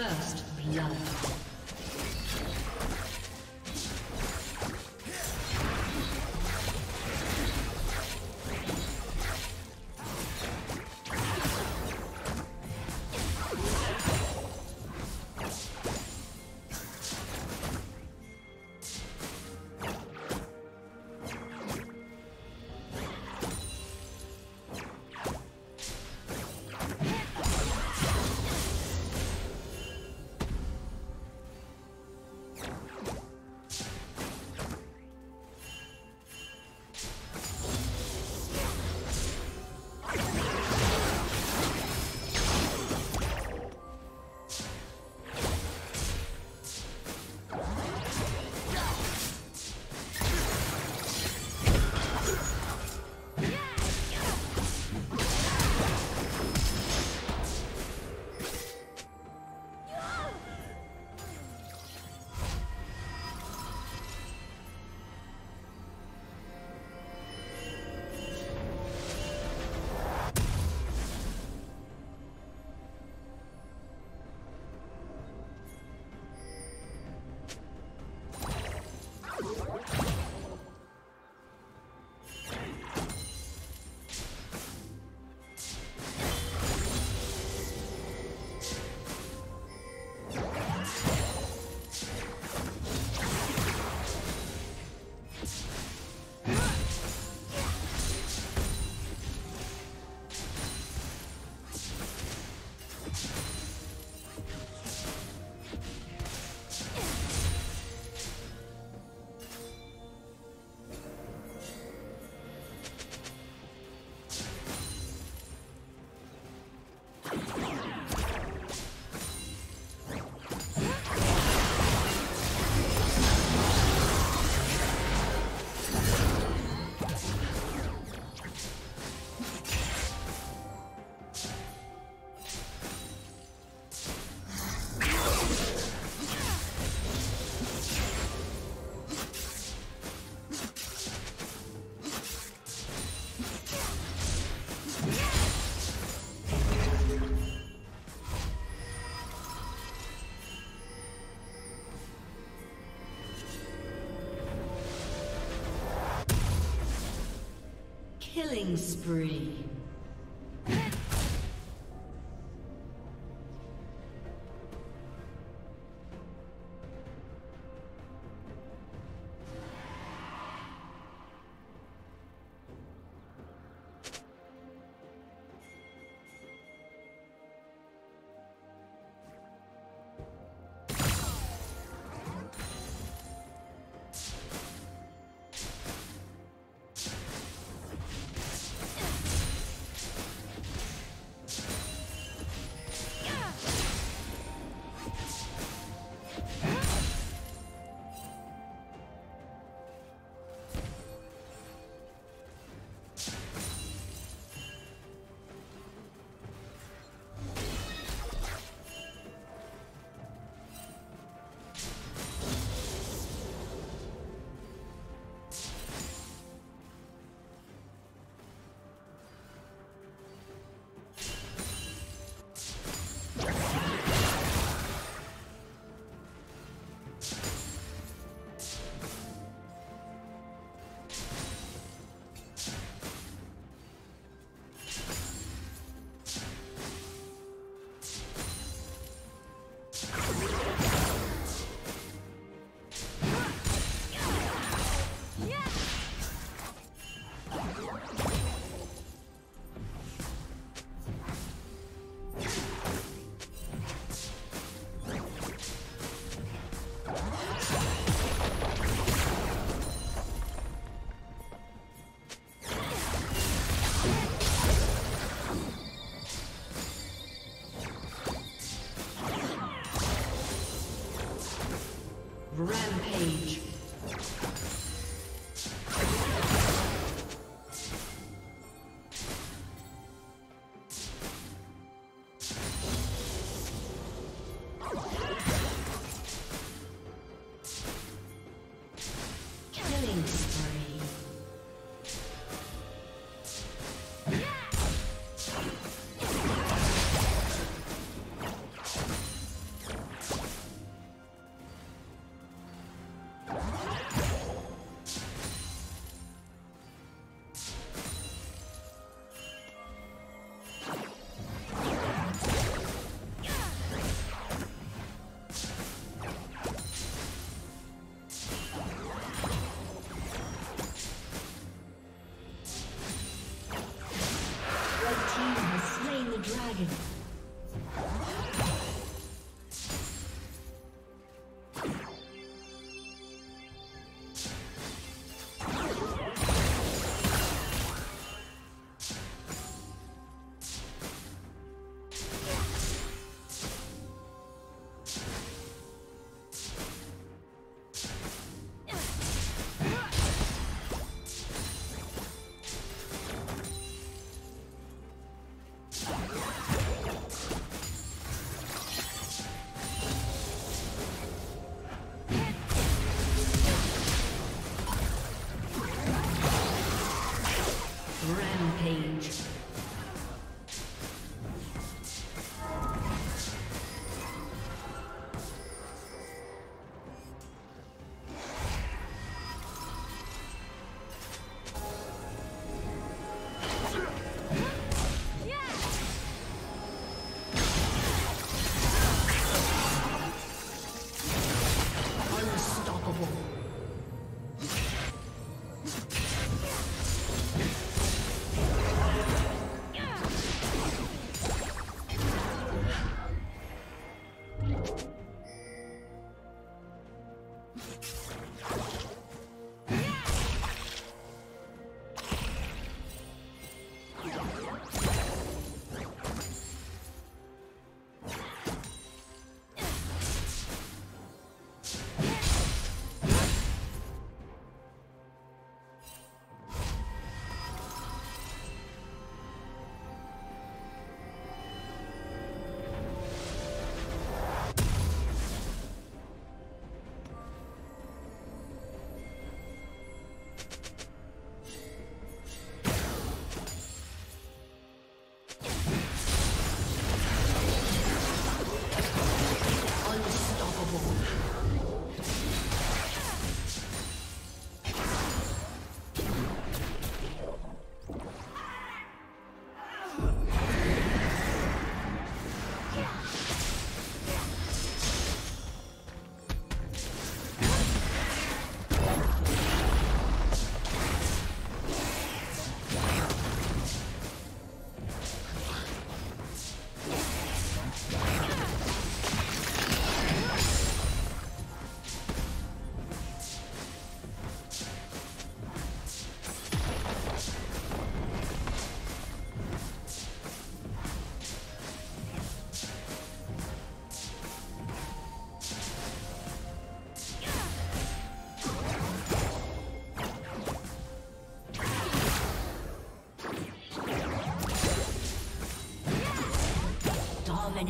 First blood. Killing spree.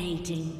Dominating.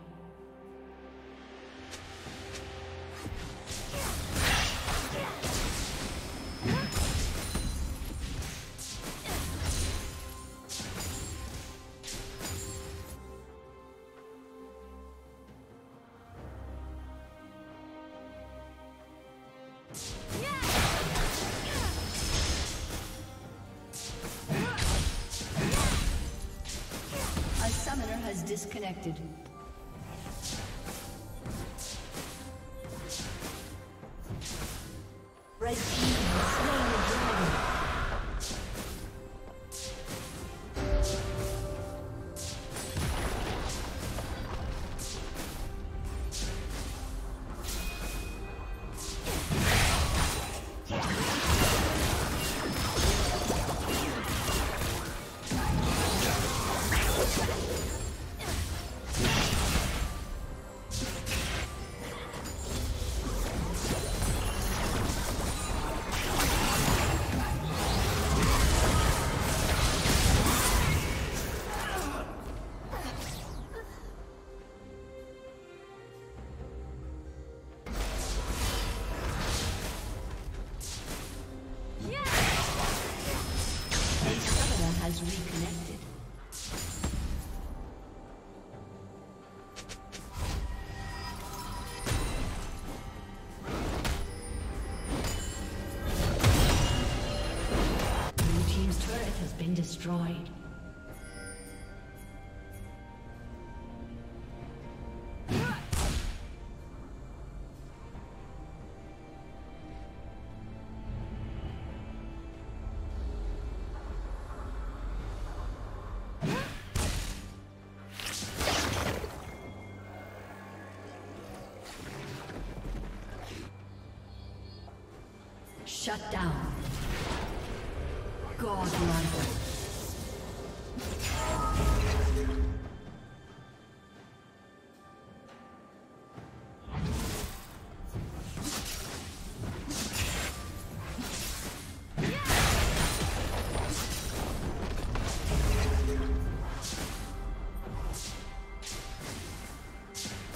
Disconnected. Destroyed. Shut down. Godlike.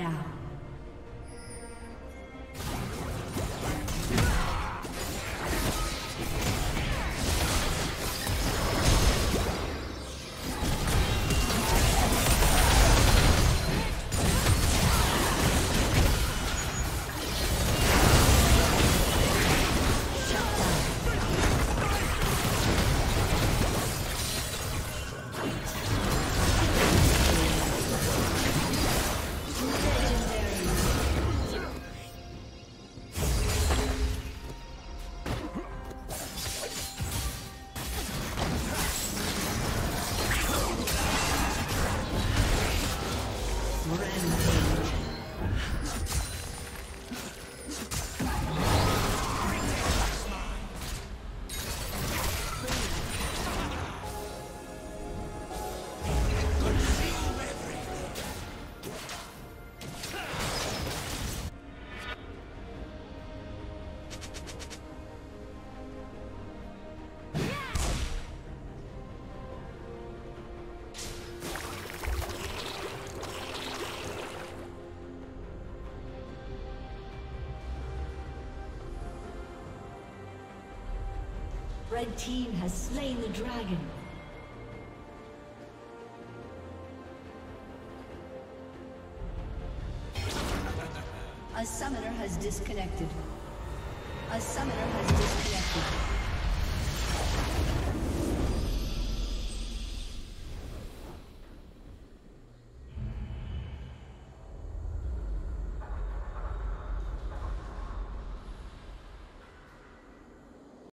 Down. Red team has slain the dragon. A summoner has disconnected. A summoner has disconnected.